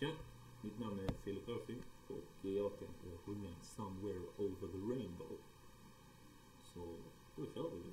Tja, mitt namn är Filip Örfing och jag tänkte sjunga Somewhere Over the Rainbow. Så då kör vi.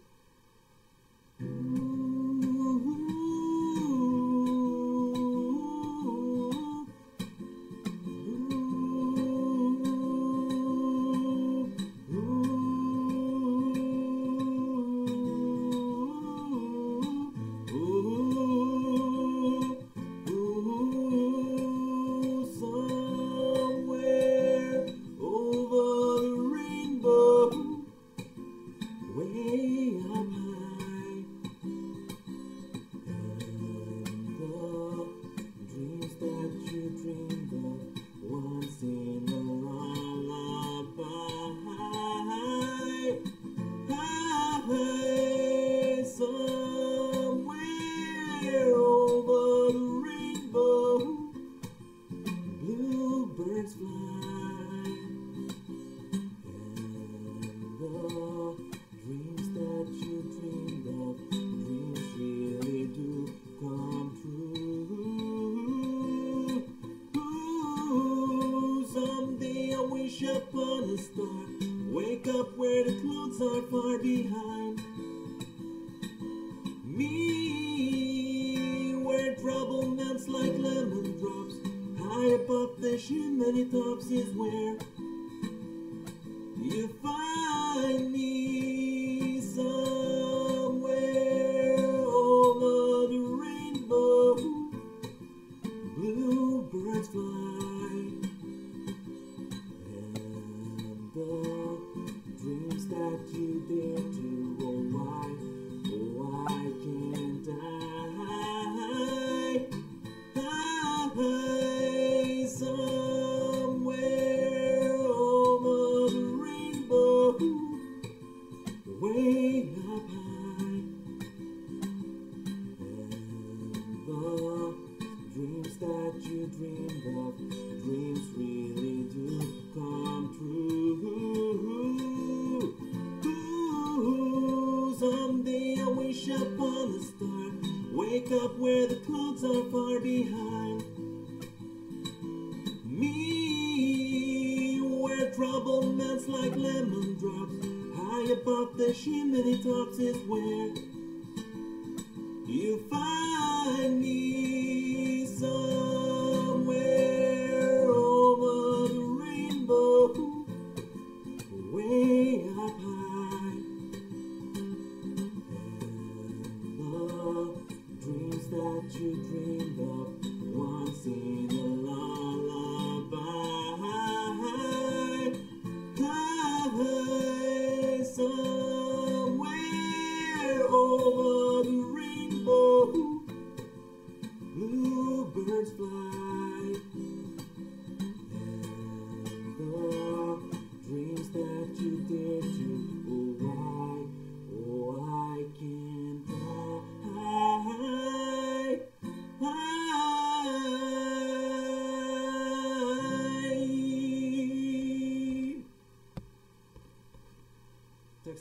Upon a star, wake up where the clouds are far behind. Me, where trouble melts like lemon drops, high above the chimney tops is where you find me somewhere over the rainbow. Bluebirds fly, and the dreams that you dare you dreamed of, dreams really do come true. Ooh, someday I wish upon a star, wake up where the clouds are far behind. Me, where trouble melts like lemon drops, high above the chimney tops is where you find me that you dreamed of once in a lullaby. High somewhere over the rainbow, bluebirds fly. And the dreams that you dare to, oh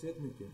Cumhuriyet Mülki